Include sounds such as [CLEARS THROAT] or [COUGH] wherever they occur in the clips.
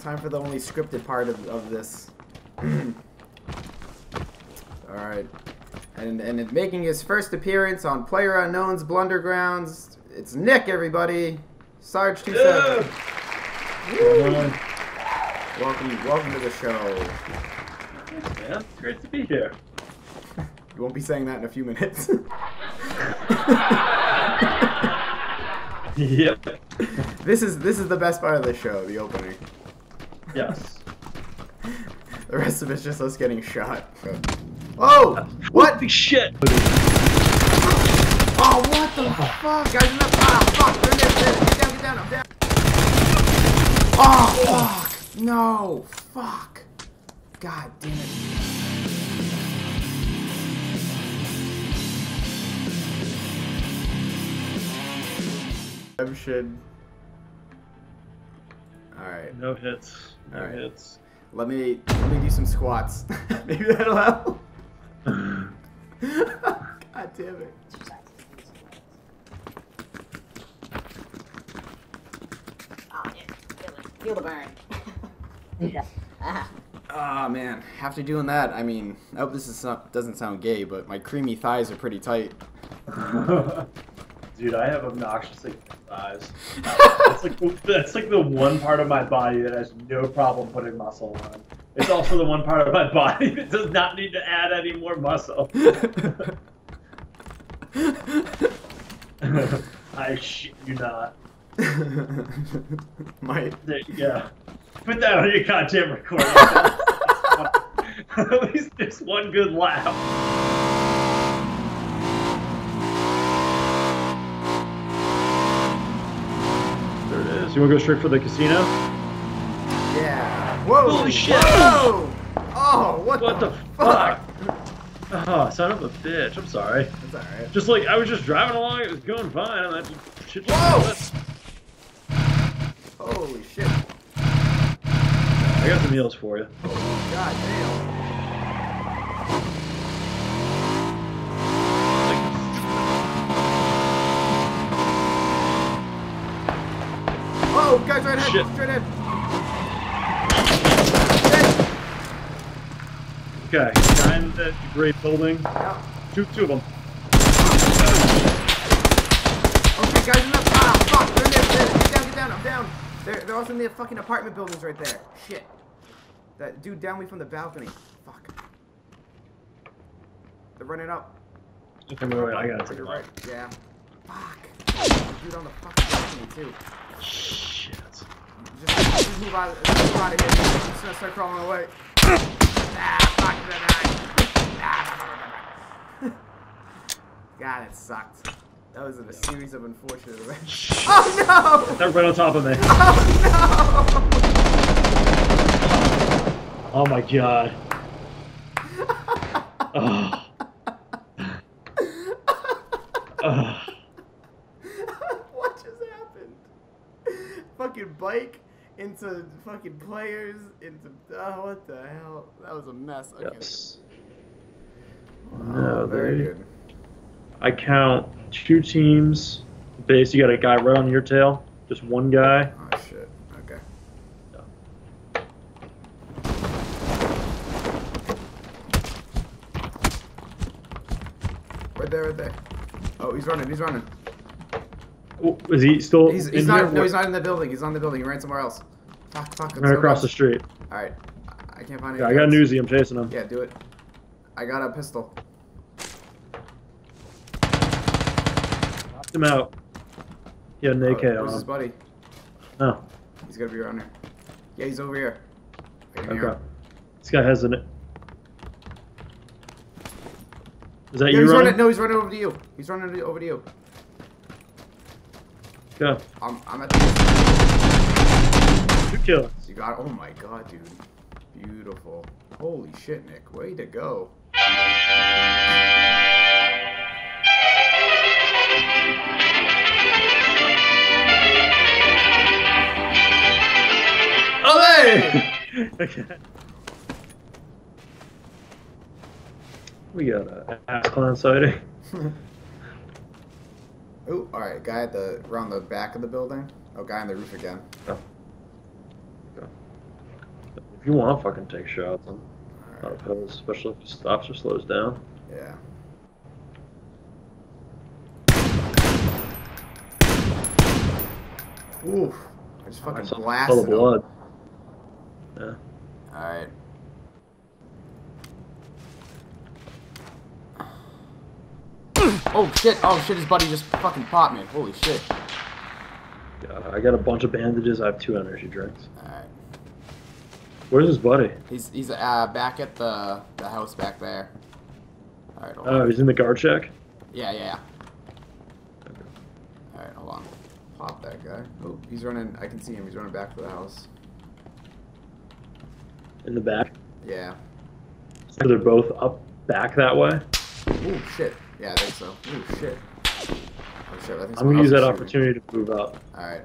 Time for the only scripted part of, of this. [CLEARS THROAT] Alright. And, and making his first appearance on Player Unknown's Blundergrounds, it's Nick, everybody! Sarge 27. Welcome, welcome to the show. Thanks, man. Great to be here. You won't be saying that in a few minutes. [LAUGHS] [LAUGHS] Yep. this is this is the best part of the show, the opening. Yes. [LAUGHS] The rest of it's just us getting shot. Oh! What? Holy shit! Oh, what the fuck? Guys, in the ah, fuck! They're there, they're there. Get down, get down, I'm down. Oh, fuck! No, fuck! God damn it! Redemption. All right. No hits. No Alright. hits. Let me let me do some squats. [LAUGHS] Maybe that'll help. [LAUGHS] God damn it. Oh, yeah. Feel, it. Feel the burn. Yeah. Ah. Oh man, after doing that, I mean, I hope this is not, doesn't sound gay, but my creamy thighs are pretty tight. [LAUGHS] Dude, I have obnoxiously thighs. [LAUGHS] That's like the- that's like the one part of my body that has no problem putting muscle on. It's also the one part of my body [LAUGHS] that does not need to add any more muscle. [LAUGHS] I shit you not. my There you go. Put that on your goddamn recording. At least there's one good laugh. There it is. You want to go straight for the casino? yeah. Whoa! Holy shit! Whoa! Oh, what, What the fuck? Oh, son of a bitch. I'm sorry. That's alright. Just like I was just driving along, it was going fine, and I just shit. Whoa! Holy shit! I got the meals for you. God damn! Oh, guys, right ahead! Shit. Straight ahead! Okay, in the great building. Yeah. Two, two of them. Okay, guys, enough. Ah, fuck! They're in there. They're, get down, get down. I'm down. They're, they're also in the fucking apartment buildings right there. Shit. That dude down me from the balcony. Fuck. They're running up. Okay, wait, wait, I gotta take right. Yeah. Fuck. Dude on the fucking balcony too. Shit. Just, just move out. Just move out of here. I'm just gonna start crawling away. Ah, fuck. Ah. God, it sucked. That was a series of unfortunate events. Oh no! They're right on top of me. Oh no! Oh my god. Oh. Oh. what just happened? Fucking bike into fucking players into oh what the hell? That was a mess. Okay. Yes. Oh, No, very they- good. I count two teams. Base, you got a guy right on your tail. Just one guy. Oh shit. Okay. Right there, right there. Oh, he's running. He's running. Oh, is he still He's, in he's here? not. No, he's not in the building. He's on the building. He ran somewhere else. Fuck, fuck. I'm Right so across the street. All right. I can't find. Yeah, I got an Uzi. I'm chasing him. Yeah, do it. I got a pistol. Knocked him out. He had an AK oh, where's his buddy? Oh, He's gotta be around here. Yeah, he's over here. Okay. This guy has an. Is that Yeah, you he's running? running. No, he's running over to you. He's running over to you. Go. I'm, I'm at the. Two kills. You got. Oh my god, dude. Beautiful. Holy shit, Nick. Way to go. Olay! [LAUGHS] okay. We got a ass clown sighting. [LAUGHS] Ooh, all right. Guy at the around the back of the building. Oh, guy on the roof again. Oh. Okay. you want to fucking take shots, I'm not opposed, especially if it stops or slows down. Yeah. Oof. I just fucking a blasted puddle of him. blood. Yeah. Alright. Oh shit, oh shit, his buddy just fucking popped me. Holy shit. God, I got a bunch of bandages. I have two energy drinks. Alright. Where's his buddy? He's he's uh back at the the house back there. Alright, hold Oh, on. he's in the guard shack. Yeah, yeah, yeah. Alright, hold on. Pop that guy. Oh, he's running I can see him, he's running back to the house. In the back. Yeah. So they're both up back that way. Oh shit. Yeah, I think so. Ooh shit. Oh shit, I think I'm gonna use that shooting. opportunity to move up. Alright.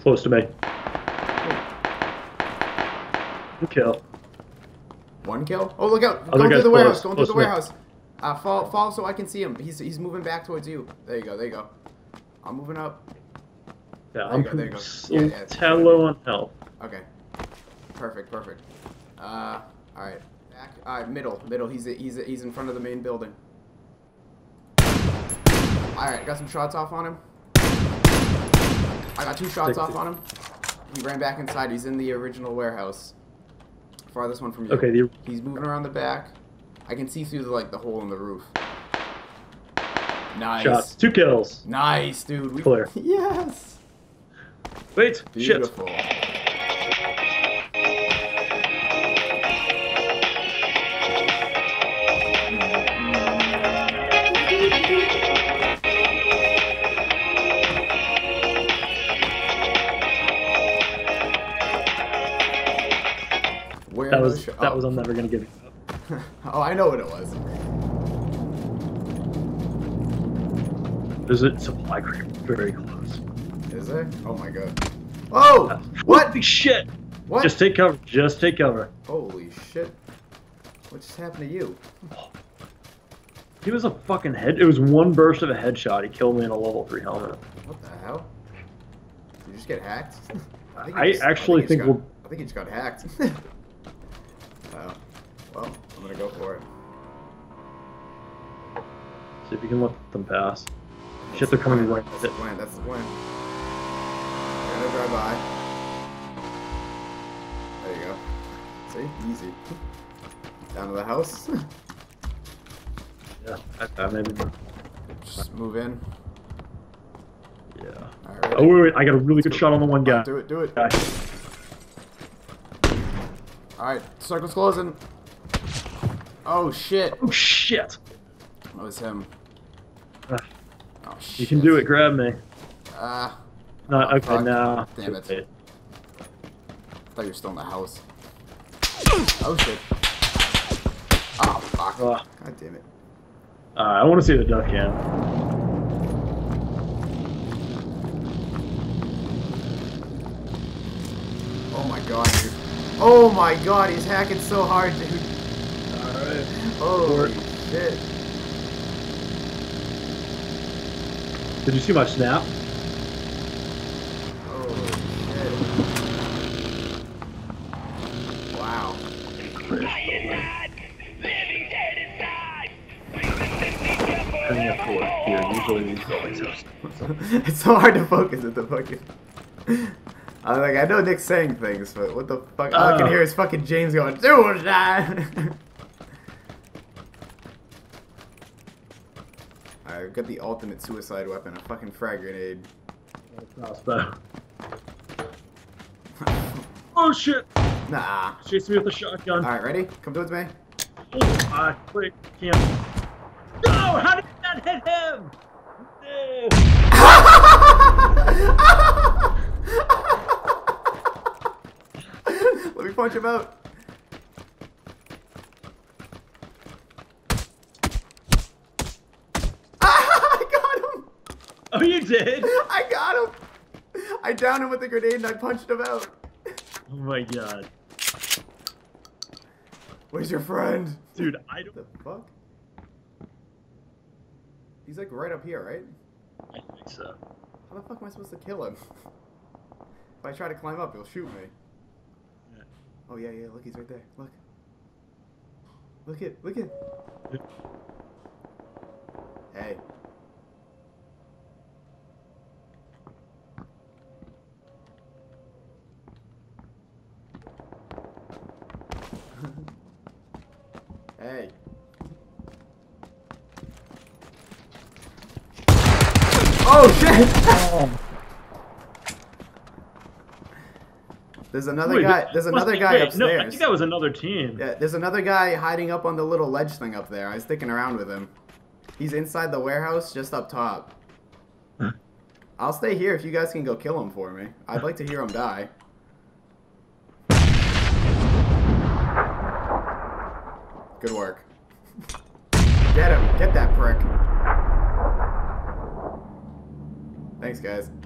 Close to me. Good kill. One kill? Oh, look out! Other Going through the warehouse. Going through the warehouse. Uh, fall, fall, so I can see him. He's he's moving back towards you. There you go. There you go. I'm moving up. Yeah, There I'm you go, there you go. Yeah, yeah, it's low on health. Okay. Perfect. Perfect. Uh, all right. Back. All right. Middle. Middle. He's he's he's in front of the main building. All right. Got some shots off on him. I got two shots Take off on him. He ran back inside. He's in the original warehouse. Farthest one from you. Okay, the He's moving around the back. I can see through the, like the hole in the roof. Nice. shots. Two kills. Nice, dude. We, Clear. [LAUGHS] Yes. Wait. Beautiful. Where That was those sho- that was I'm never gonna give up. [LAUGHS] oh, I know what it was. There's a supply crate very close. Is there? Oh my god. Oh! What? Holy shit! What? Just take cover. Just take cover. Holy shit. What just happened to you? He was a fucking head. It was one burst of a headshot. He killed me in a level three helmet. What the hell? Did you just get hacked? [LAUGHS] think I just- actually you think got, we'll- I think he just got hacked. [LAUGHS] Well, I'm gonna go for it. See if you can let them pass. Shit, they're coming right That's the plan. That's the plan. I'm gonna drive by. There you go. See? Easy. Down to the house. [LAUGHS] Yeah, I, I maybe. Just move in. Yeah. Alright. Oh wait, wait, I got a really good shot on the one guy. Do it, do it. Guy. Alright, circle's closing. Oh shit. Oh shit! That was him. Ah, Oh shit. You can do it. Grab me. Ah, Not Oh, okay fuck. now. Damn it. Wait. I thought you were still in the house. Oh shit. Oh fuck. Ah. God damn it. Uh, I want to see the duck cam. Oh my god, dude. Oh my god, he's hacking so hard, dude. Holy shit. Did you see my snap? Holy. Wow. Turning up forward here. Usually these buildings have it's so hard to focus at the fucking. [LAUGHS] I'm like, I know Nick's saying things, but what the fuck? All I can Oh. hear is fucking James going, do [LAUGHS] I've got the ultimate suicide weapon, a fucking frag grenade. crossbow. [LAUGHS] Oh shit! Nah. Chase me with a shotgun. Alright, ready? Come towards me. Oh, uh, quick, can't. No! How did that hit him? No. [LAUGHS] Let me punch him out. I got him! Oh, you did? I got him! I downed him with a grenade and I punched him out. Oh my god. Where's your friend? Dude, I don't. the fuck? He's like right up here, right? I think So How the fuck am I supposed to kill him? [LAUGHS] if I try to climb up, he'll shoot me. Yeah. Oh yeah, yeah. Look, he's right there. Look. Look it. Look it. Hey. Oh shit! [LAUGHS] There's another Wait, guy. There's another be- guy wait, upstairs. No, I think that was another team. Yeah, there's another guy hiding up on the little ledge thing up there. I was sticking around with him. He's inside the warehouse, just up top. [LAUGHS] I'll stay here if you guys can go kill him for me. I'd like to hear him die. Good work. [LAUGHS] Get him. Get that prick. Thanks, guys.